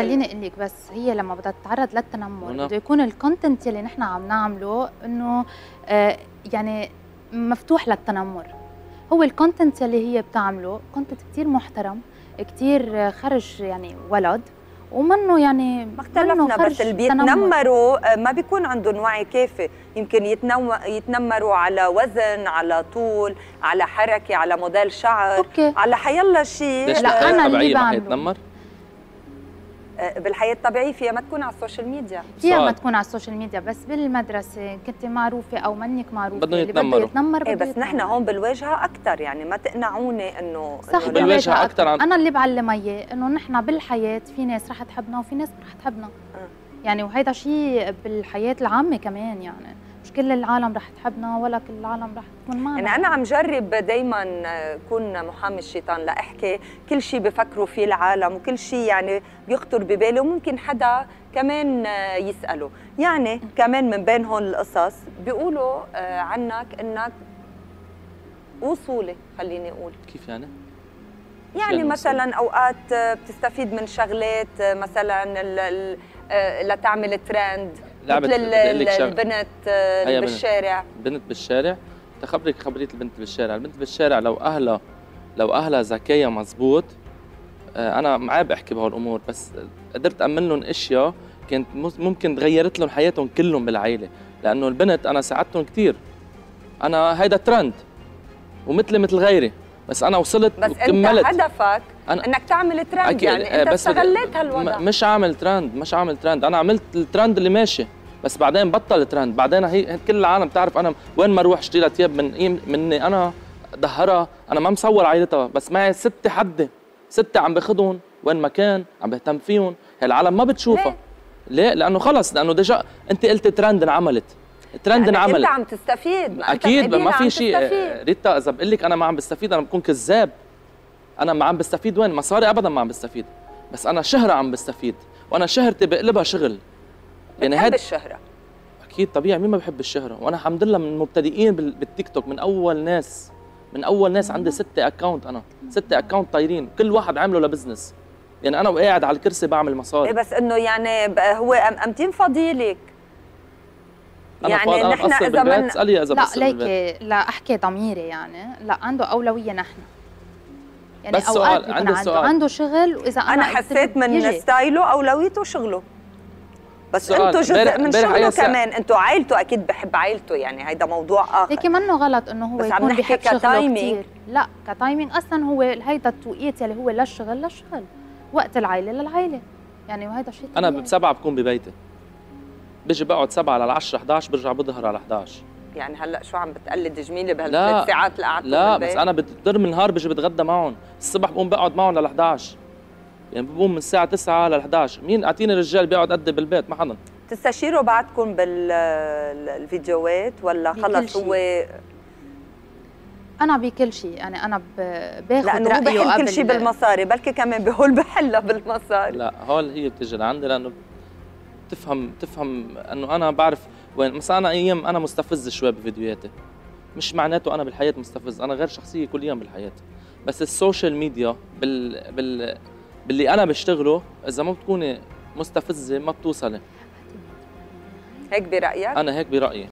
خليني أقول لك بس هي لما بدها تتعرض للتنمر. بده يكون ال content يلي نحن عم نعمله إنه آه يعني مفتوح للتنمر هو ال content يلي هي بتعمله content كثير محترم كثير خرج يعني ولد ومنه يعني ما اختلفنا بس اللي تنمر. بيتنمروا آه، ما بيكون عندهم وعي كافي يمكن. يتنمروا على وزن على طول على حركة على موديل شعر okay على حيالله شيء ليش لا، أنا اللي بعمله. بالحياة الطبيعية فيها ما تكون على ال social media فيها ما. تكون على ال social media بس بالمدرسة كنت معروفة أو منك معروفة بدهم يتنمروا. يتنمر إيه بس نحن. هون بالواجهة أكثر يعني ما تقنعوني إنه صح أكتر عن- أنا اللي بعلمها أياه إنه نحن بالحياة في ناس رح تحبنا وفي ناس ما رح تحبنا آه. يعني وهيدا شيء بالحياة العامة كمان يعني مش كل العالم رح تحبنا ولا كل العالم رح تكون معنا. يعني أنا عم جرب دائما أكون محامي الشيطان لأحكي كل شيء بفكروا فيه العالم وكل شيء يعني بيخطر ببالي وممكن حدا كمان يسأله. يعني كمان من بين هون القصص بيقولوا آه، عنك إنك وصولي خليني أقول. كيف يعني؟ يعني يعني مثلا أوقات بتستفيد من شغلات آه، مثلا آه، لتعمل ترند شغلة. البنت آه، اللي. بالشارع. بنت بالشارع. تخبرك خبرية البنت بالشارع. البنت بالشارع لو أهلها لو أهلها ذكية مزبوط آه، أنا معاه بحكي بهالأمور بس قدرت أمن لهم أشياء كانت ممكن تغيرت لهم حياتهم كلهم بالعائلة لأنه البنت أنا ساعدتهم كثير أنا هيدا ترند. ومثلي مثل غيري. بس أنا وصلت بس أنت وكملت. هدفك أنا- إنك تعمل ترند أكيد، يعني آه، أنت بس استغليت هالوضع. مش عامل ترند مش عامل ترند أنا عملت الترند اللي ماشي بس بعدين بطل ترند بعدين هي كل العالم بتعرف أنا وين ما أروح أشتري لها ثياب من مني أنا ظهرها أنا ما مصور عائلتها بس معي ستة حدة. ستة عم باخذهم وين ما كان عم بهتم فيهم هي العالم ما بتشوفها. ليه؟ لأنه خلص لأنه déjà أنت قلت ترند انعملت. ترند يعني انعمل. انت عم تستفيد ما أكيد ما في شيء. ريتا إذا بقول لك أنا ما عم بستفيد أنا بكون كذاب. أنا ما عم بستفيد وين؟ مصاري ابدا ما عم بستفيد. بس أنا شهرة عم بستفيد وأنا شهرتي بقلبها شغل. يعني هاد الشهرة. أكيد طبيعي مين ما بحب الشهرة؟ وأنا الحمد لله من المبتدئين بال- بالتيك توك من أول ناس من أول ناس عندي ستة account أنا. ستة account طايرين كل واحد عامله ل business. يعني أنا وقاعد على الكرسي بعمل إيه مصاري بس إنه يعني هو أمتين فاضي لك أنا فاضي. أنا نحن إذا من اسالي إذا لا ليكي لا أحكي ضميري يعني. لا عنده أولوية نحن. يعني بس سؤال، عنده سؤال. عنده شغل وإذا أنا, له حسيت من يجي. style ه أولويته شغله. بس. أنتوا جزء امبارح- من شغله؟ كمان. أنتوا عائلته أكيد بحب عائلته يعني هيدا موضوع آخر. ليكي منه غلط إنه هو بس عم يكون نحكي بيحب شغله ك timing. كثير لا ك timing أصلا هو هيدا التوقيت يلي هو للشغل للشغل. وقت العائله للعائله يعني وهيدا شيء أنا. بسبعة بكون ببيتي. بيجي بقعد سبعة على 10 11 برجع بظهر على 11 يعني هلأ شو عم بتقلد جميلة لا. بهالثلاث ساعات اللي قعدتوا لا؟ بس أنا بضرب النهار بيجي بتغدى معهم. الصبح بقوم بقعد معهم لل 11 يعني بقوم من الساعة 9 لل 11 مين؟ أعطيني رجال بيقعد قد بالبيت ما حدا. تستشيروا بعدكم بالفيديوهات ولا خلص شيء. هو أنا بكل شيء. يعني أنا باخذ لأنه هو رايه بحل قبل كل شيء بالمصاري بلكي كمان بهول بحلها بالمصاري. لا هول هي بتيجي لعندي لأنه تفهم تفهم إنه أنا بعرف وين. مثلا أنا أيام أنا مستفز شوي بفيديوهاتي. مش معناته أنا بالحياة مستفز أنا غير شخصية كل يوم بالحياة. بس السوشيال ميديا بال بال باللي أنا بشتغله إذا ما بتكوني مستفزة ما بتوصلي. هيك برأيك؟ أنا هيك برأيي.